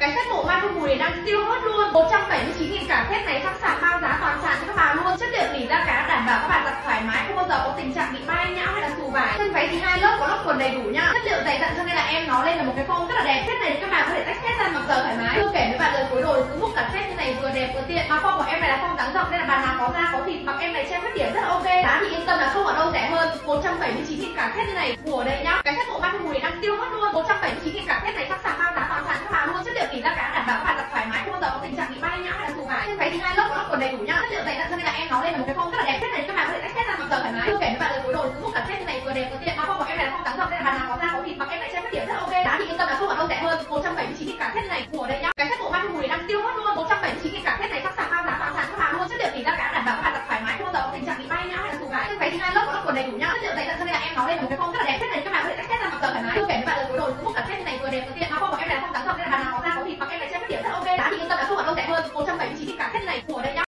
Cái set bộ mai mùi này đang siêu hot luôn. 179 000 cả set này sẵn sàng bao giá toàn sàn cho các bà luôn. Chất liệu nỉ da cá đảm bảo các bạn giặt thoải mái, Không bao giờ có tình trạng bị bay nhão hay là xù vải. Chân váy thì hai lớp, có lớp quần đầy đủ nhá Chất liệu dày dặn cho nên là em nó lên là một cái form rất là đẹp. Set này thì các bạn có thể tách set ra mặc giờ thoải mái. Chưa kể với bạn lời phối đồ cứ múc cả set như này vừa đẹp vừa tiện. Mà form của em này là form dáng rộng nên là bà nào có da có thịt mặc em này che khuyết điểm rất là ok. Giá thì yên tâm là không ở đâu rẻ hơn. 179 000 cả set như này, của đây nhá. Cái set bộ mai quần đầy đủ nhá. Các chị này cho nên là em nó đây là một cái phong rất là đẹp. Thế này các bạn có thể tách test ra mặc giờ thoải mái. Không kể các bạn là phối đồ cũng không cần test như này vừa đẹp, vừa tiện mà phong của em này là phong trắng rộng nên là bạn nào có da có thịt, mặc em này xem rất điểm rất ok. Giá thì yên tâm là không ở đâu rẻ hơn. 179 000 cả set này của đây nhá. Cái set bộ 30 năm tiêu hết luôn. 179 000 cả set này sắp sàng bao giá bao sáng các bạn luôn. Chất liệu thì ra cả đảm bảo các bạn thoải mái. Không bao giờ có tình trạng bị bay nhá. Hay là thù gãy. cái váy thì hai lớp nó quần đầy đủ nhá. Chất liệu này cho nên là em nó đây là một cái phong